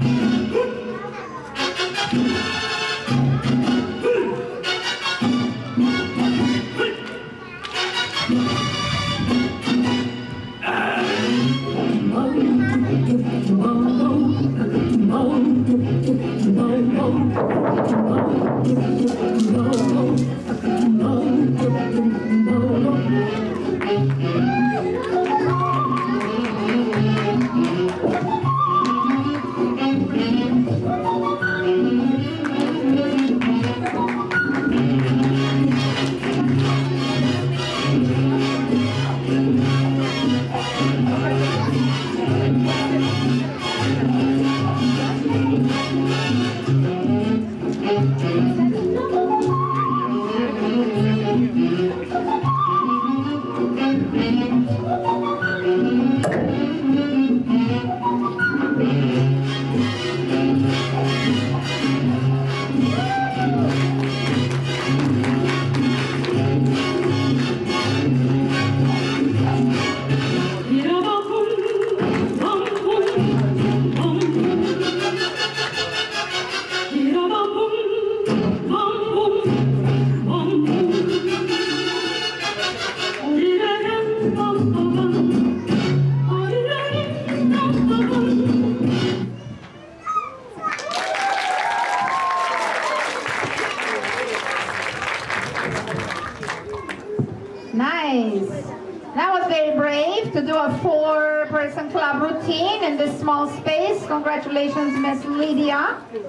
Thank you. Nice. That was very brave to do a four-person club routine in this small space. Congratulations, Miss Lydia.